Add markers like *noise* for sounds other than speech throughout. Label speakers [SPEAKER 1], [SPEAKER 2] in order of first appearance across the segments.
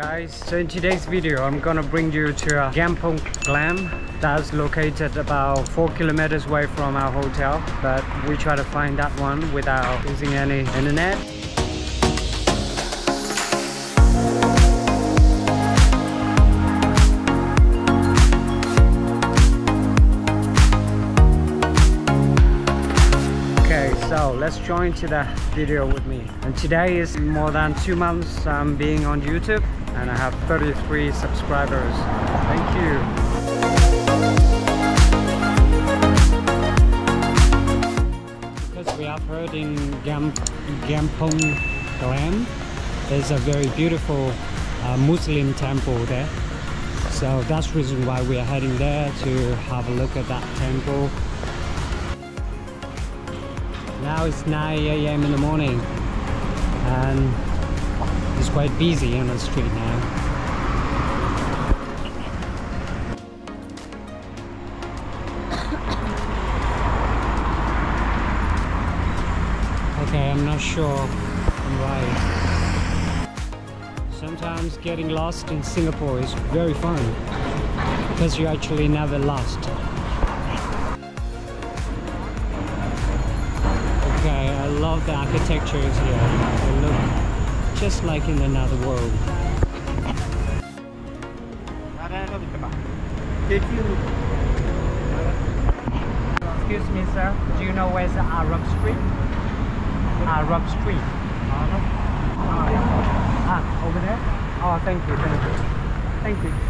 [SPEAKER 1] guys. So in today's video i'm gonna bring you to uh, Kampong Glam that's located about four kilometers away from our hotel but we try to find that one without using any internet. Okay, so let's join to the video with me. And today is more than two months um, being on YouTube and I have 33 subscribers. Thank you. Because we have heard in Gam Kampong Glam, there's a very beautiful uh, Muslim temple there. So that's the reason why we are heading there to have a look at that temple now it's 9 a.m. in the morning and it's quite busy on the street now. *coughs* Okay, I'm not sure I'm right. Sometimes getting lost in Singapore is very fun because you actually never lost. Okay, I love the architectures here. They look just like in another world. Excuse me, sir. Do you know where's the Arab Street? Arab Street. Ah, over there? Oh, thank you, thank you. Thank you.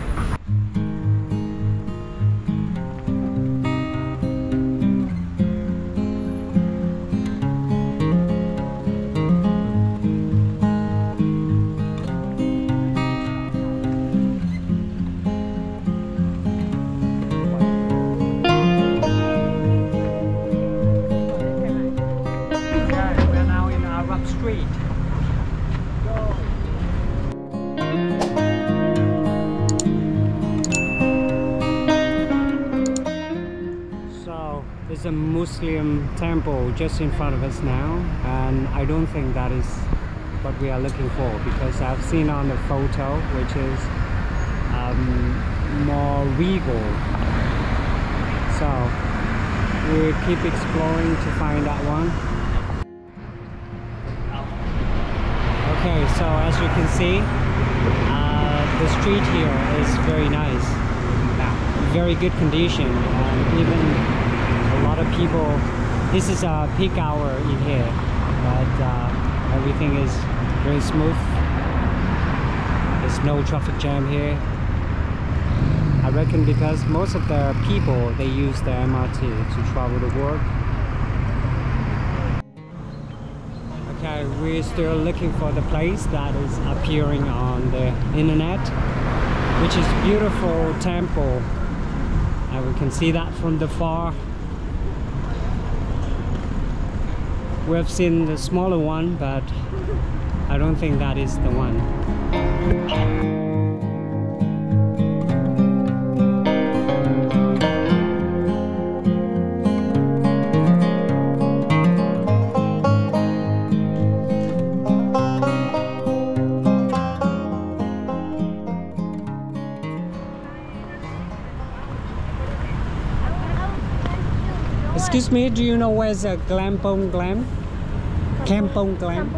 [SPEAKER 1] Just in front of us now and I don't think that is what we are looking for because I've seen on the photo which is um, more regal so we keep exploring to find that one Okay, so as you can see, uh, the street here is very nice, very good condition, and even a lot of people. This is a peak hour in here, but uh, everything is very smooth. There's no traffic jam here. I reckon because most of the people they use the MRT to travel to work. Okay, we're still looking for the place that is appearing on the internet, which is beautiful temple. And we can see that from the far. We have seen the smaller one, but I don't think that is the one. Excuse me, do you know where's a Glampong Glam? Kampong Glam?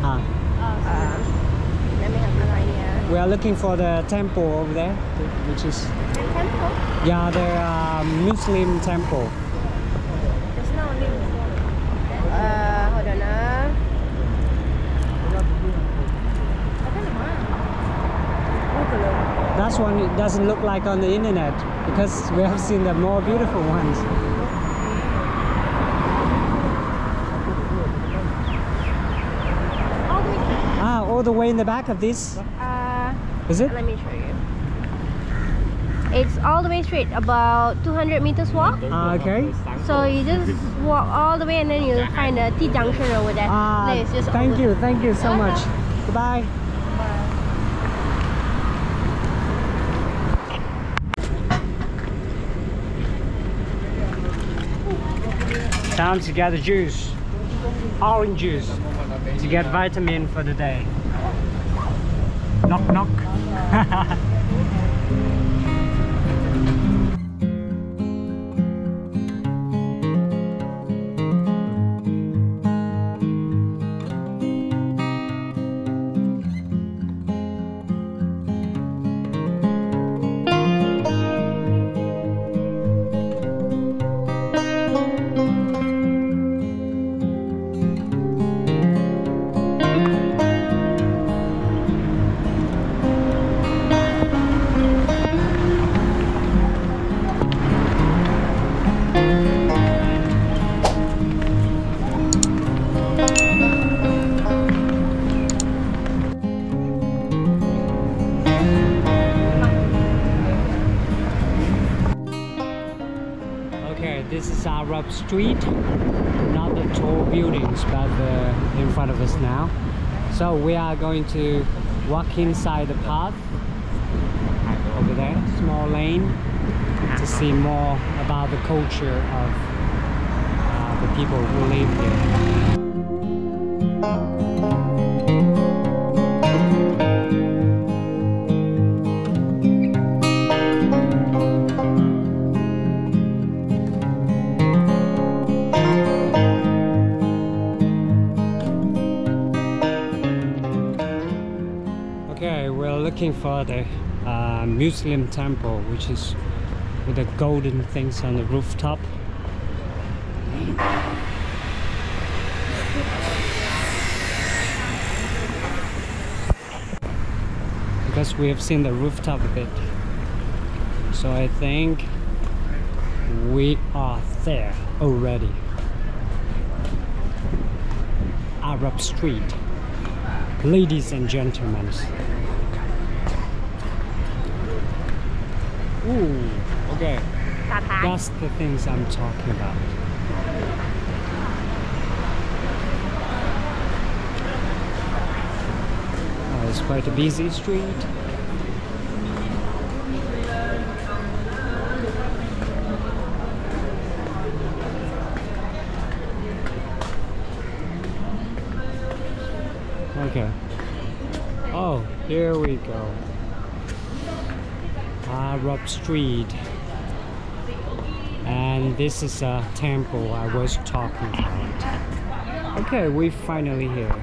[SPEAKER 1] Ah.
[SPEAKER 2] Uh, uh, let me have an idea.
[SPEAKER 1] We are looking for the temple over there, which is...
[SPEAKER 2] The temple?
[SPEAKER 1] Yeah, the uh, Muslim temple.
[SPEAKER 2] There's no Uh, hold on. Uh.
[SPEAKER 1] That's one it doesn't look like on the internet because we have seen the more beautiful ones.
[SPEAKER 2] All the way
[SPEAKER 1] in the back of this,
[SPEAKER 2] uh,
[SPEAKER 1] is it?
[SPEAKER 2] let me show you it's all the way straight about 200 meters walk
[SPEAKER 1] Ah, okay.
[SPEAKER 2] so you just walk all the way and then you'll find a T junction over there It's just
[SPEAKER 1] thank you, thank you so much. Goodbye. Time to get the juice, orange juice, to get vitamin for the day. Knock Street. Not the tall buildings, but the, in front of us now. So we are going to walk inside the path over there, small lane, to see more about the culture of uh, the people who live here. The uh, Muslim temple, which is with the golden things on the rooftop. Because we have seen the rooftop a bit. So I think we are there already. Arab Street ladies and gentlemen. Ooh, okay. That's the things I'm talking about. Oh, it's quite a busy street. Okay. Oh, here we go. Arab Street. And this is a temple I was talking about. Okay, we finally here.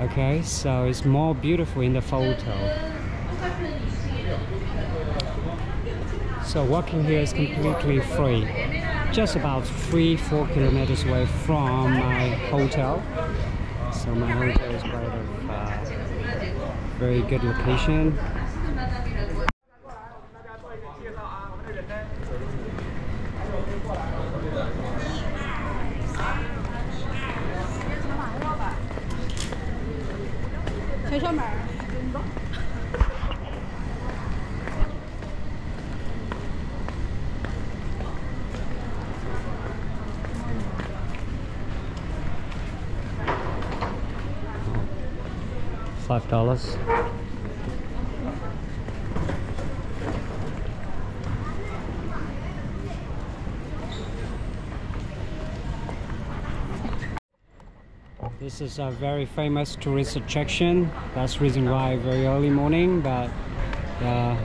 [SPEAKER 1] Okay, so it's more beautiful in the photo. So walking here is completely free. Just about three, four kilometers away from my hotel. So my hotel is quite a uh, very good location. Five dollars. This is a very famous tourist attraction. That's the reason why very early morning, but are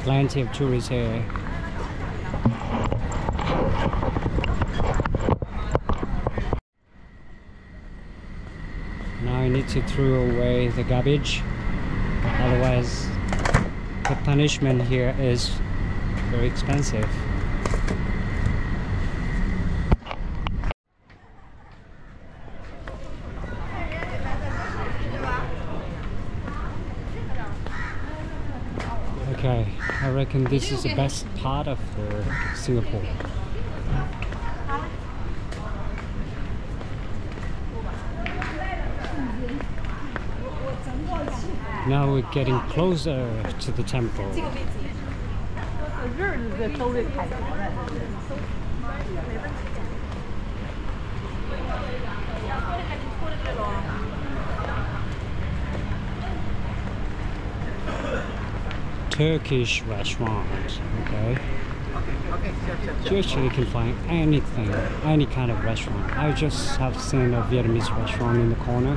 [SPEAKER 1] plenty of tourists here. Now I need to throw away the garbage. Otherwise, the punishment here is very expensive. Okay, I reckon this is the best part of Singapore. Now we're getting closer to the temple. Turkish restaurant, okay? You actually can find anything, any kind of restaurant. I just have seen a Vietnamese restaurant in the corner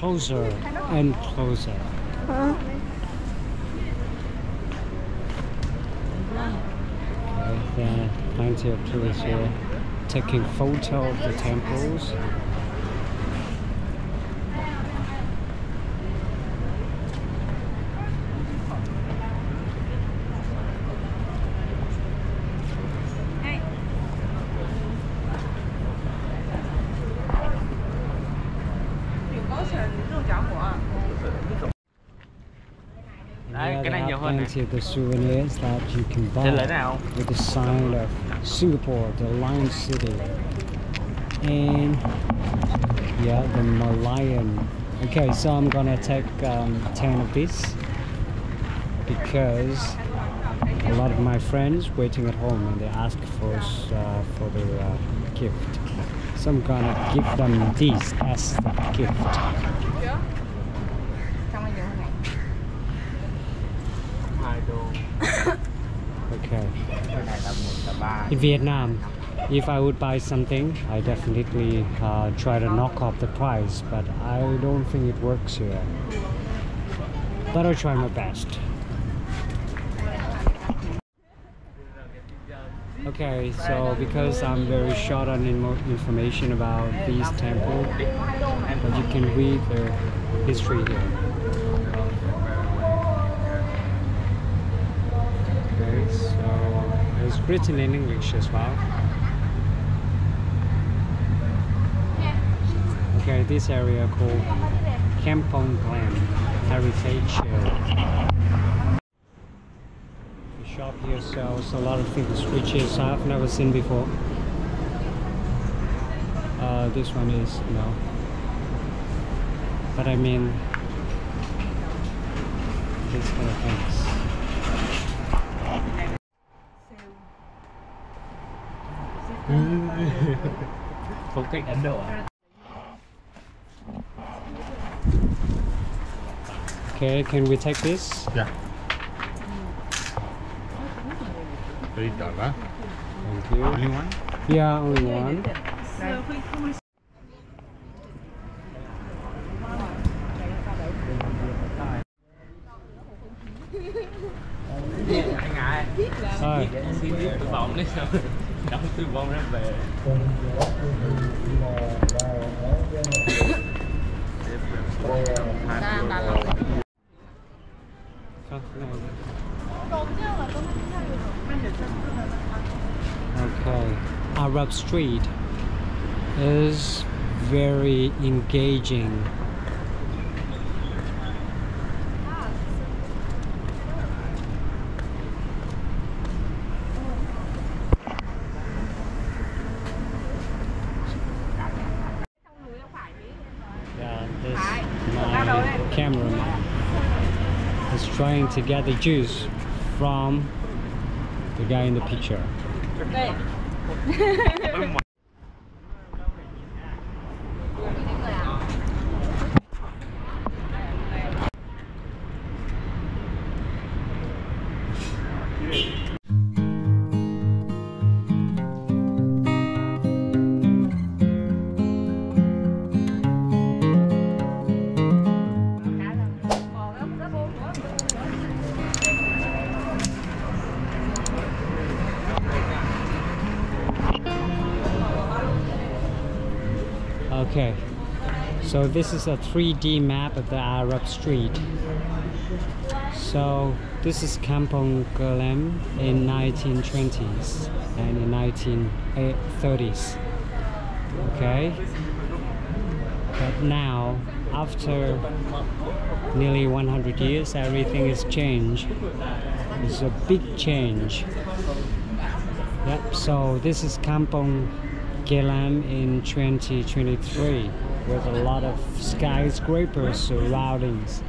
[SPEAKER 1] closer and closer. Okay, there are plenty of tourists here taking photo of the temples.
[SPEAKER 3] Này
[SPEAKER 1] they
[SPEAKER 3] nhiều
[SPEAKER 1] have
[SPEAKER 3] hơn này.
[SPEAKER 1] plenty of the souvenirs that you can buy
[SPEAKER 3] Trên lấy nào?
[SPEAKER 1] with the sign of Singapore, the Lion City, and yeah, the Merlion. Okay, so I'm gonna take um, ten of these because a lot of my friends waiting at home and they ask for s- uh, for their uh, gift. So I'm gonna give them these as the gift. *laughs* Okay.
[SPEAKER 3] cái này là một là ba
[SPEAKER 1] In Vietnam, if I would buy something, I definitely uh, try to knock off the price, but I don't think it works here. But I'll try my best. Okay, so because I'm very short on information about these temples, but you can read the history here. Okay, so it's written in English as well. Okay, this area called Kampong Glam Heritage Area. The shop here sells a lot of things which is I've never seen before. Uh, this one is no, but I mean this kind of things.
[SPEAKER 3] phong cách ấn độ à
[SPEAKER 1] Okay, can we take this?
[SPEAKER 4] Yeah. Very dark, huh?
[SPEAKER 1] Thank you.
[SPEAKER 4] Only one?
[SPEAKER 1] Yeah, only one. Rồi.
[SPEAKER 3] Biết là biết, ra về
[SPEAKER 1] Không, cái này. Okay, Arab Street is very engaging. Yeah, this my cameraman is trying to get the juice from the guy in the picture. *laughs* Okay, so this is a 3D map of the Arab Street. So this is Kampong Glam in 1920s and in 1930s. Okay, but now after nearly 100 years, everything has changed. It's a big change. Yep. So this is Kampong Glam in 2023 with a lot of skyscrapers surroundings.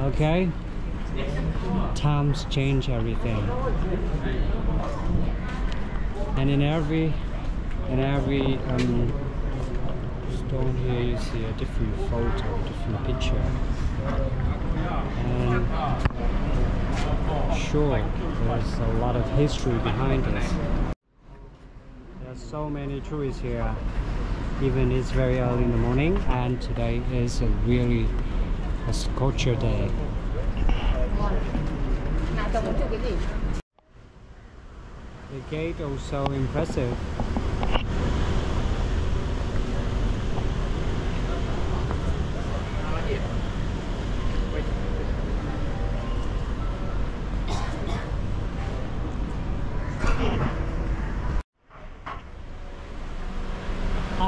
[SPEAKER 1] Okay. Times change everything. And in every in every um, stone here you see a different photo, different picture. And sure, there's a lot of history behind this. So many trees here. even it's very early in the morning and today is a really a scorcher day. The gate also impressive.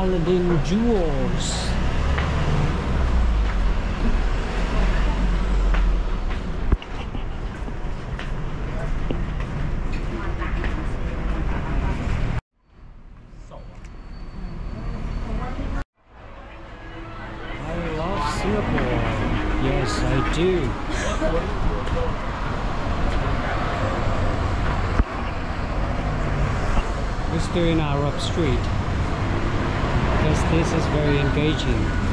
[SPEAKER 1] Aladdin Jewels. I love Singapore. Yes, I do. Let's do in Arab Street because this is very engaging.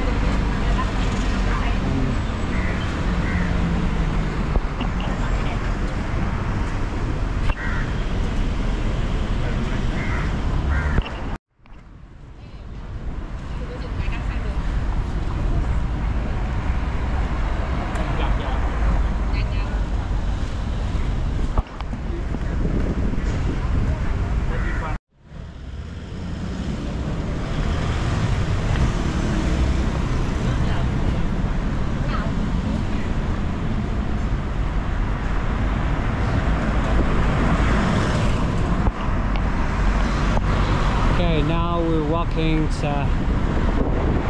[SPEAKER 1] Okay, now we're walking to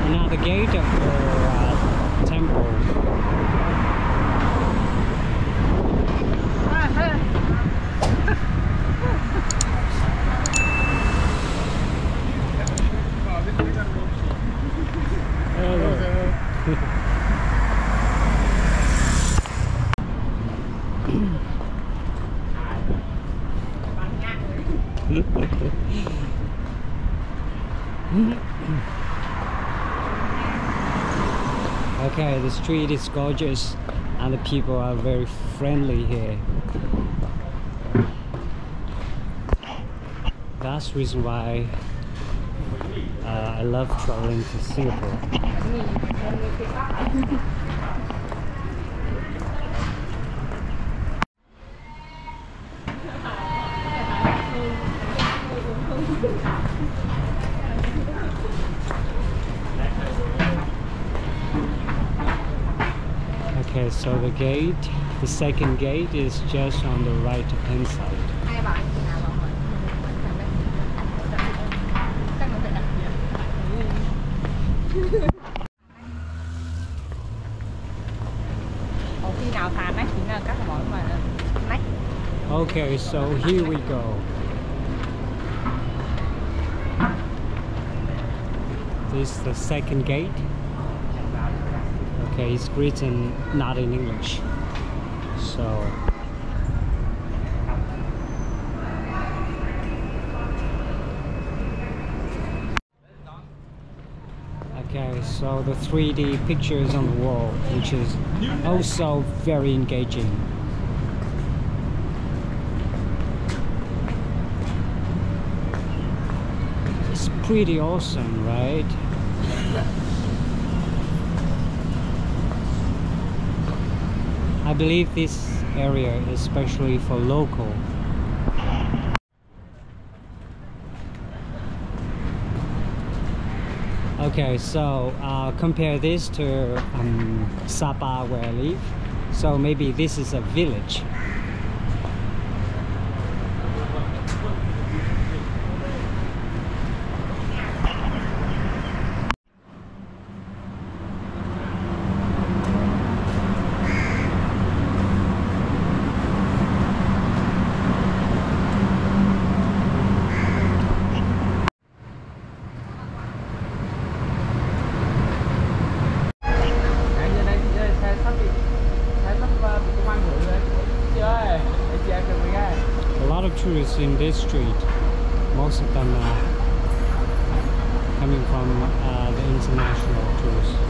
[SPEAKER 1] another gate of the uh, temple. Okay, the street is gorgeous and the people are very friendly here. That's the reason why uh, I love traveling to Singapore. *laughs* Okay, so the gate, the second gate is just on the right hand side. Okay, so here we go. This is the second gate. Okay, it's written not in English. So Okay, so the 3D pictures on the wall, which is also very engaging. It's pretty awesome, right? I believe this area is especially for local. Okay, so uh, compare this to um, Sapa where I live. So maybe this is a village. Tourists in this street. Most of them are coming from uh, the international tourists.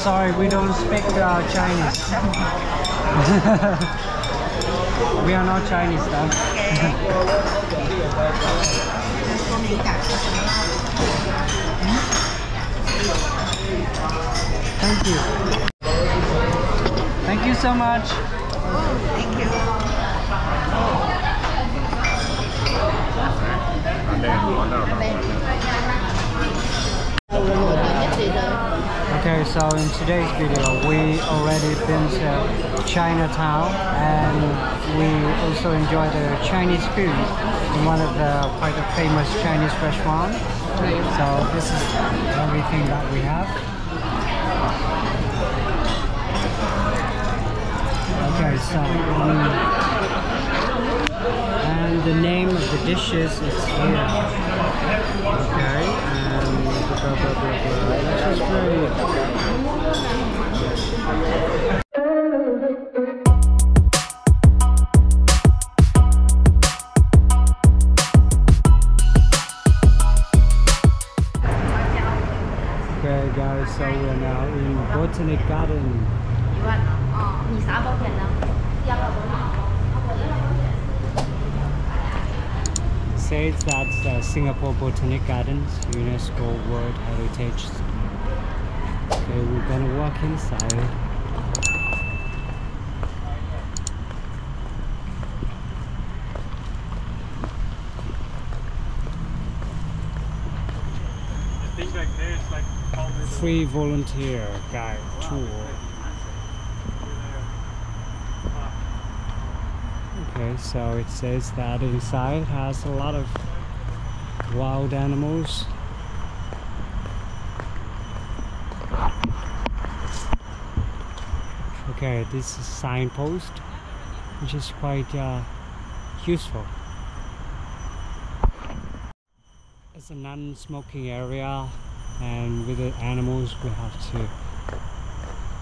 [SPEAKER 1] sorry, we don't speak uh, Chinese. *laughs* we are not Chinese though. Thank you. Thank you so much.
[SPEAKER 5] Oh, thank you.
[SPEAKER 1] Oh. So in today's video, we already been to Chinatown and we also enjoyed the Chinese food in one of the quite a famous Chinese restaurant. So this is everything that we have. Okay, so um, and the name of the dishes is here. Okay, blah blah blah blah. Okay, guys, so we're now in Botanic Garden. Says that uh, Singapore Botanic Gardens, UNESCO World Heritage. Okay, we're gonna walk inside. Free volunteer guide tour. Okay, so it says that inside has a lot of wild animals. Okay, this is a signpost, which is quite uh, useful. It's a non-smoking area, and with the animals, we have to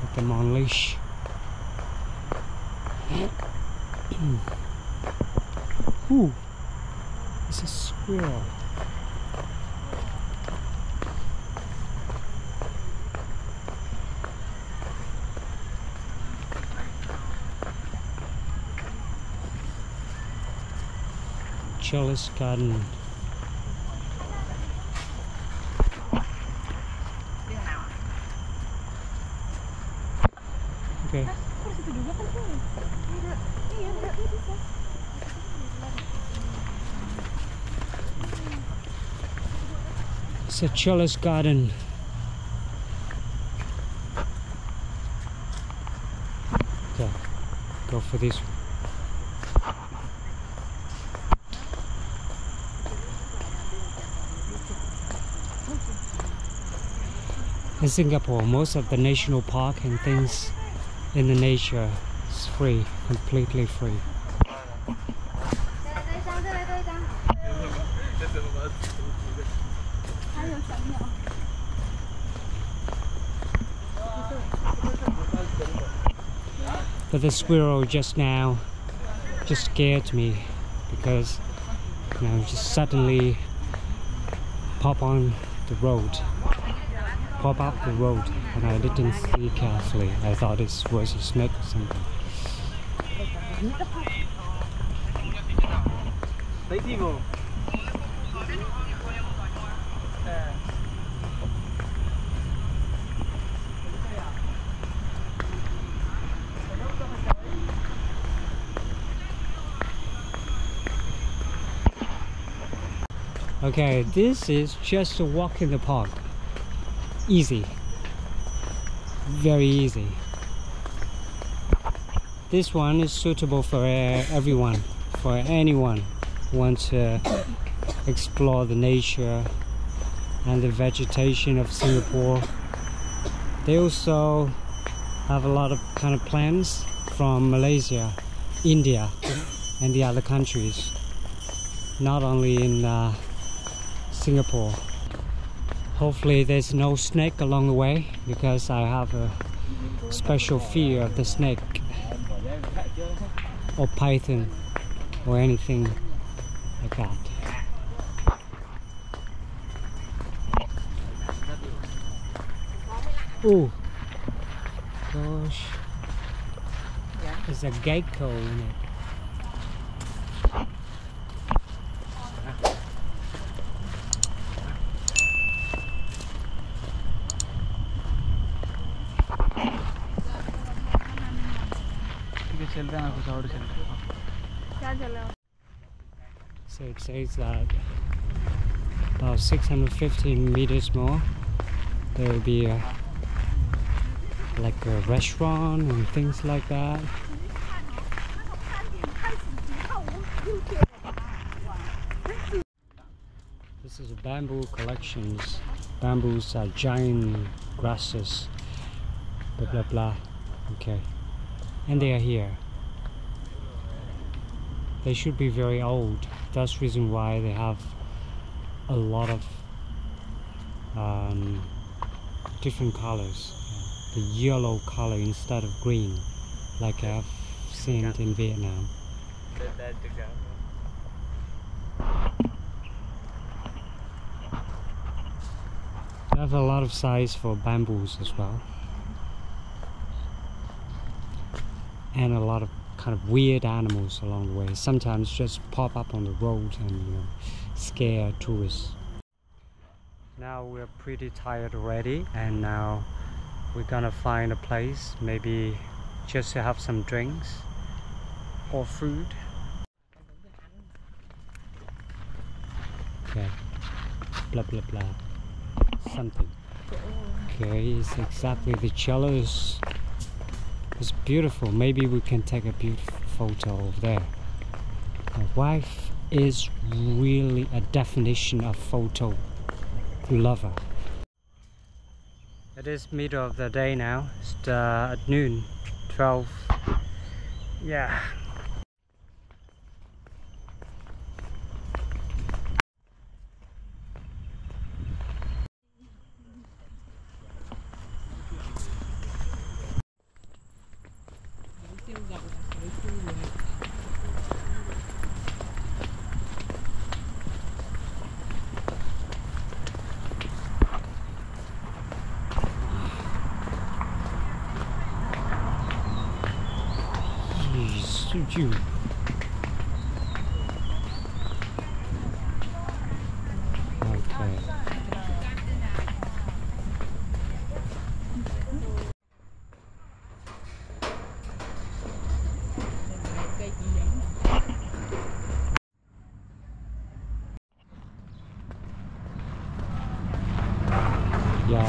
[SPEAKER 1] put them on leash. *clears throat* Ooh, it's a squirrel. Chalice Garden. Chola's garden. Okay, go for this one. In Singapore, most of the national park and things in the nature is free, completely free. But the squirrel just now just scared me because you know just suddenly pop on the road pop up the road and I didn't see carefully. I thought it was a snake or something. Okay, this is just a walk in the park. Easy. Very easy. This one is suitable for uh, everyone, for anyone who wants to explore the nature and the vegetation of Singapore. They also have a lot of kind of plants from Malaysia, India, and the other countries. Not only in uh, Singapore. Hopefully there's no snake along the way because I have a special fear of the snake or python or anything like that. Oh gosh. There's a gecko in it. Says that about 650 meters more, there will be a, like a restaurant and things like that. This is a bamboo collections. Bamboos are giant grasses. Blah blah blah. Okay. And they are here. They should be very old. That's reason why they have a lot of um, different colors. The yellow color instead of green, like I've seen it in Vietnam. They have a lot of size for bamboos as well. And a lot of kind of weird animals along the way. Sometimes just pop up on the road and you know, scare tourists. Now we're pretty tired already, and now we're gonna find a place, maybe just to have some drinks or food. Okay, blah blah blah, something. Okay, it's exactly the cellos. It's beautiful. Maybe we can take a beautiful photo over there. My wife is really a definition of photo lover. It is middle of the day now. It's uh, at noon, 12. Yeah. Jeez, shoot you. Okay.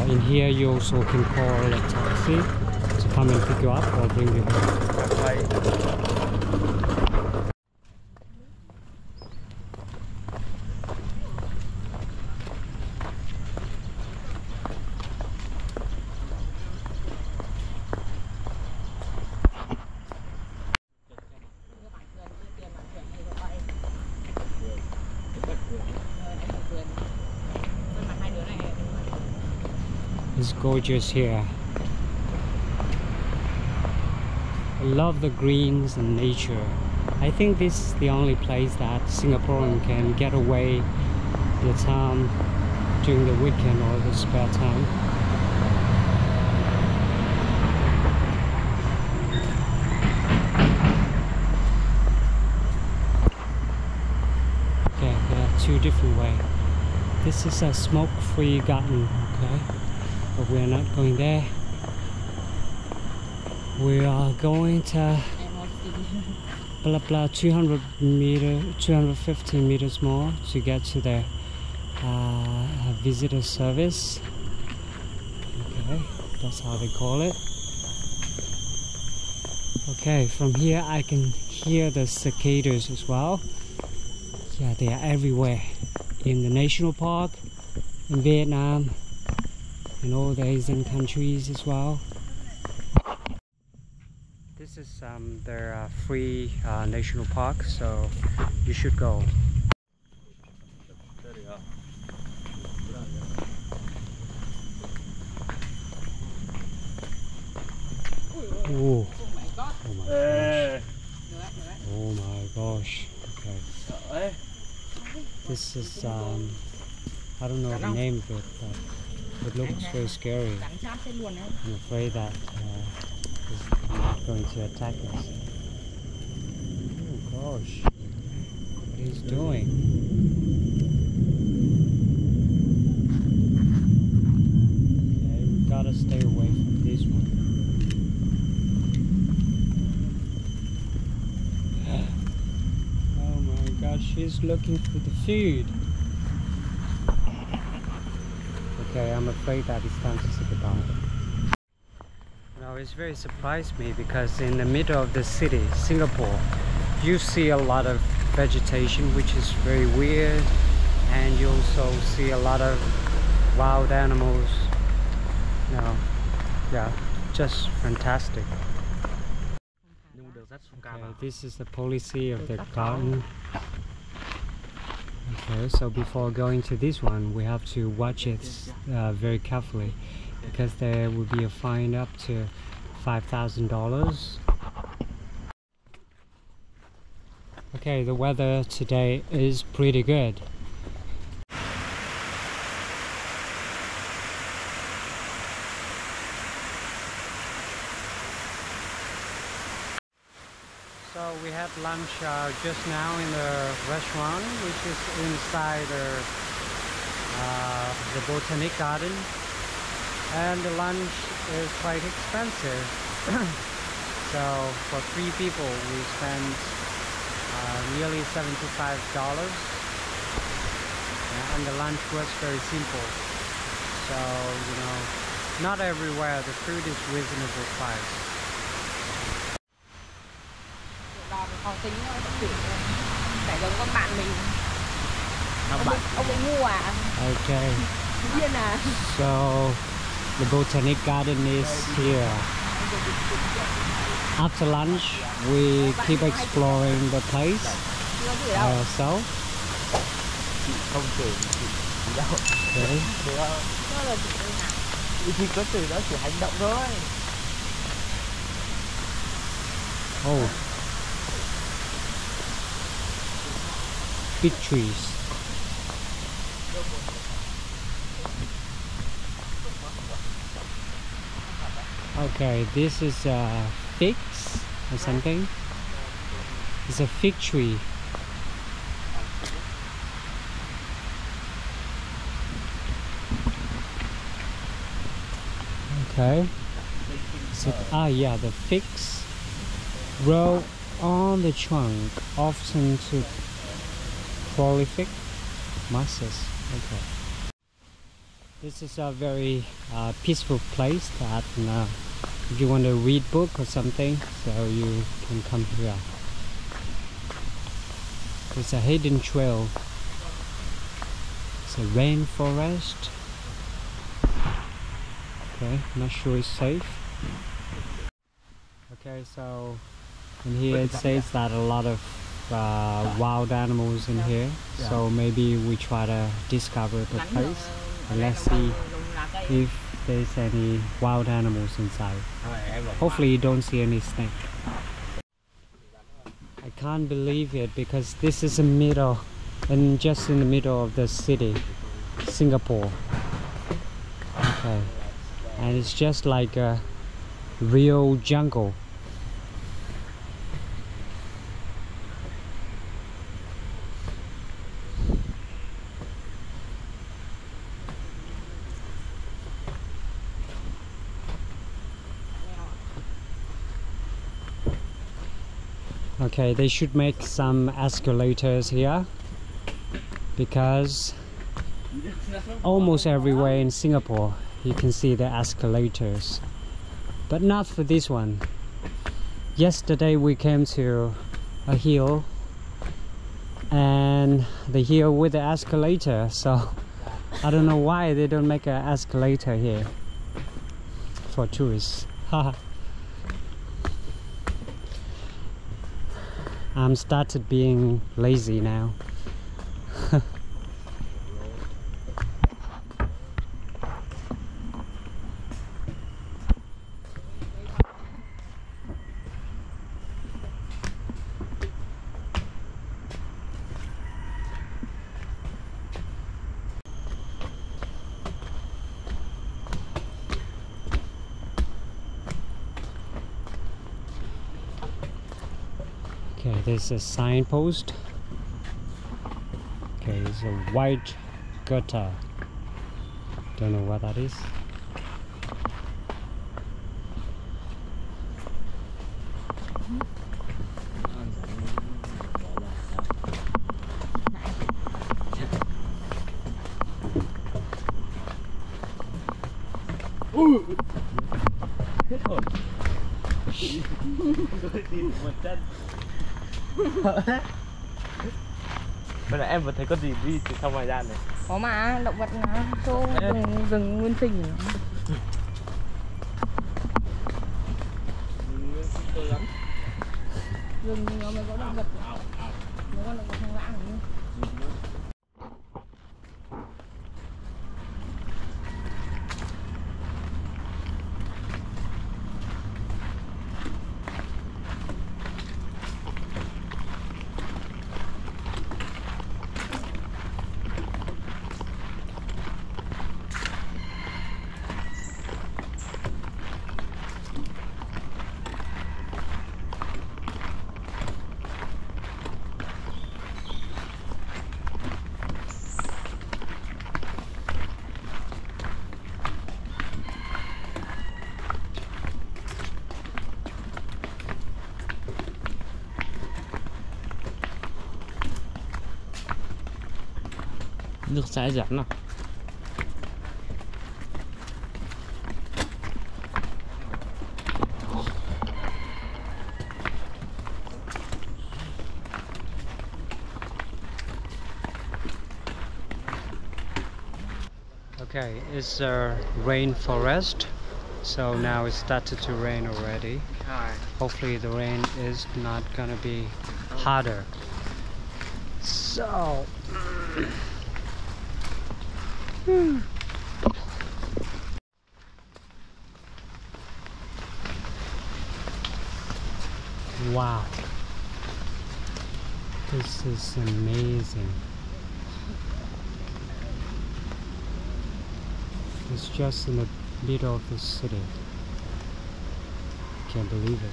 [SPEAKER 1] In here, you also can call a taxi to come and pick you up or bring you home. It's gorgeous here. I love the greens and nature. I think this is the only place that Singaporean can get away the town during the weekend or the spare time. Okay, there are two different ways. This is a smoke-free garden, okay? But we're not going there. We are going to blah blah 200 meter 250 meters more to get to the uh, visitor service. Okay that's how they call it. Okay from here I can hear the cicadas as well. Yeah they are everywhere. In the national park in Vietnam in all the Asian countries as well this is um, their uh, free uh, national park, so you should go. Ooh. Oh my gosh. Oh my gosh. Okay. This is um I don't know the name of it, but it looks very scary. I'm afraid that uh, it's going to attack us. Oh gosh. What he's doing. Okay, we gotta stay away from this one. *gasps* Oh she's looking for the food. Okay, I'm afraid that it's time to say goodbye. Now it's very surprised me because in the middle of the city, Singapore, you see a lot of vegetation which is very weird and you also see a lot of wild animals. Now, yeah, just fantastic. Okay, this is the policy of the garden. Okay, so before going to this one, we have to watch it uh, very carefully because there will be a fine up to five thousand dollars. Okay, the weather today is pretty good. So we had lunch uh, just now in the restaurant, which is inside the, uh, the Botanic Garden. And the lunch is quite expensive. *clears throat* so for three people, we spent uh, nearly $75. And the lunch was very simple. So, you know, not everywhere the food is reasonable price.
[SPEAKER 6] Còn tính sẽ chuyển phải giống con bạn mình ông, bạn. ông ấy mua à
[SPEAKER 1] Okay.
[SPEAKER 6] điên à
[SPEAKER 1] So the botanic garden is here. After lunch, we keep exploring the place by ourselves.
[SPEAKER 3] không chỉ đâu
[SPEAKER 6] hả?
[SPEAKER 3] thì có từ đó chỉ hành động thôi
[SPEAKER 1] Oh. Big trees. Okay, this is a figs or something. It's a fig tree. Okay. So, ah, yeah, the figs grow on the trunk, often to prolific masses. Okay. This is a very uh, peaceful place that uh, if you want to read book or something, so you can come here. It's a hidden trail. It's a rainforest. Okay, not sure it's safe. Okay, so in here it says that a lot of uh, wild animals in here. So maybe we try to discover the place and let's see if there's any wild animals inside. Hopefully you don't see any snake. I can't believe it because this is the middle and just in the middle of the city, Singapore. Okay. And it's just like a real jungle. Okay, they should make some escalators here because almost everywhere in Singapore you can see the escalators. But not for this one. Yesterday we came to a hill and the hill with the escalator so *laughs* I don't know why they don't make an escalator here for tourists *laughs* I'm started being lazy now There's a signpost. Okay, it's a white gutter. Don't know what that is.
[SPEAKER 3] Bây giờ em vừa thấy con gì đi từ trong ngoài ra này?
[SPEAKER 6] Có mà động vật mà rừng, rừng nguyên sinh
[SPEAKER 3] Nước sẽ dẫn nào
[SPEAKER 1] Okay, it's a rainforest. So now it started to rain already. Hopefully the rain is not gonna be harder. So Hmm. Wow. This is amazing. It's just in the middle of the city. Can't believe it.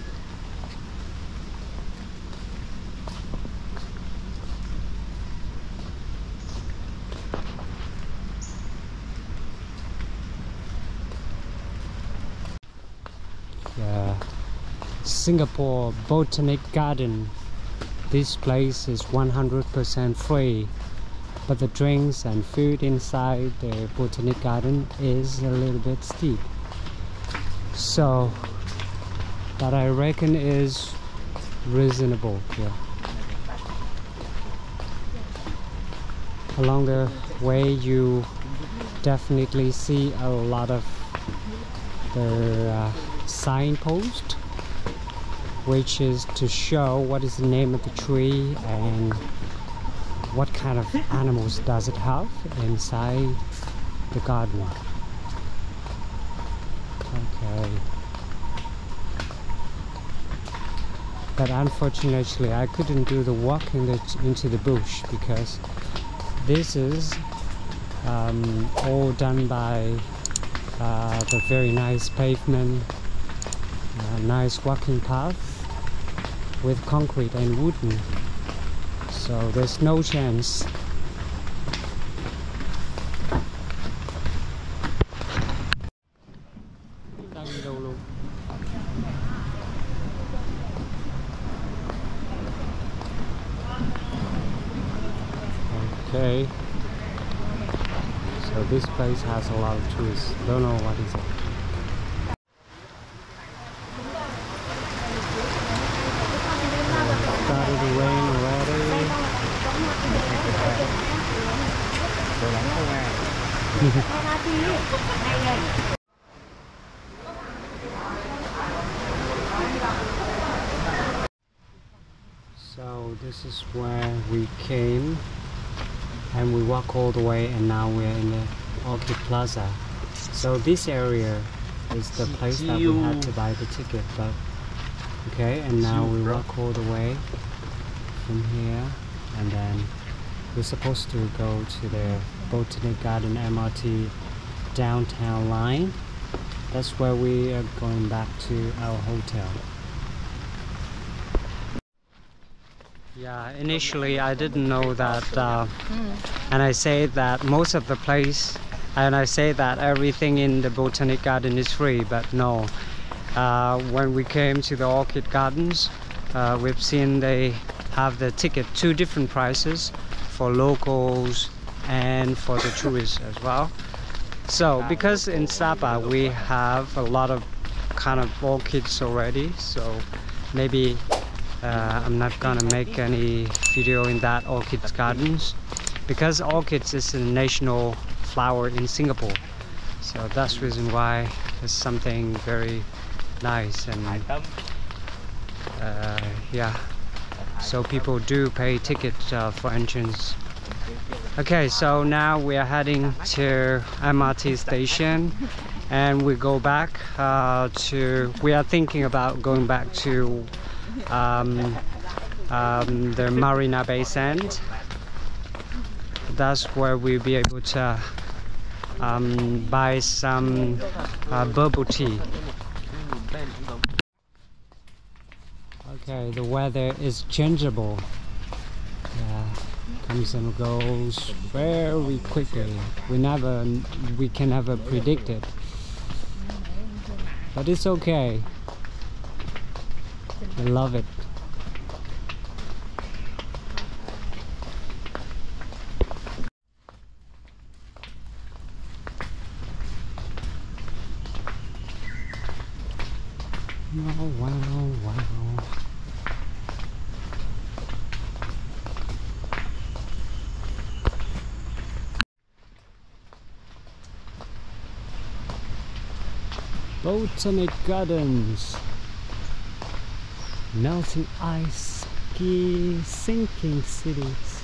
[SPEAKER 1] Yeah. Singapore Botanic Garden. This place is 100% free but the drinks and food inside the botanic garden is a little bit steep. So that I reckon is reasonable here. Along the way you definitely see a lot of the uh, signpost which is to show what is the name of the tree and what kind of animals does it have inside the garden. Okay. But unfortunately I couldn't do the walk in the, into the bush because this is um, all done by uh, the very nice pavement uh, nice walking path with concrete and wooden so there's no chance? Okay. So this place has a lot of trees. Don't know what is it. Started to rain already. So this is where we came and we walk all the way and now we're in the Orchid Plaza. So this area is the place that we had to buy the ticket but okay and now we walk all the way from here and then we're supposed to go to the Botanic Garden MRT downtown line. That's where we are going back to our hotel. Yeah, initially I didn't know that, uh, and I say that most of the place, and I say that everything in the Botanic Garden is free, but no. Uh, when we came to the Orchid Gardens, uh, we've seen they have the ticket two different prices for locals and for the tourists as well. So because in Sapa we have a lot of kind of orchids already, so maybe uh, I'm not gonna make any video in that orchids gardens because orchids is a national flower in Singapore. So that's reason why it's something very nice and uh, yeah. So people do pay ticket uh, for entrance okay so now we are heading to MRT station and we go back uh, to we are thinking about going back to um, um, the Marina Bay Sand. That's where we'll be able to um, buy some uh, bubble tea. Okay, the weather is changeable. Comes and goes very quickly. We never, we can never predict it. But it's okay. I love it. Wow, wow, wow. Botanic Gardens. Melting ice ski sinking cities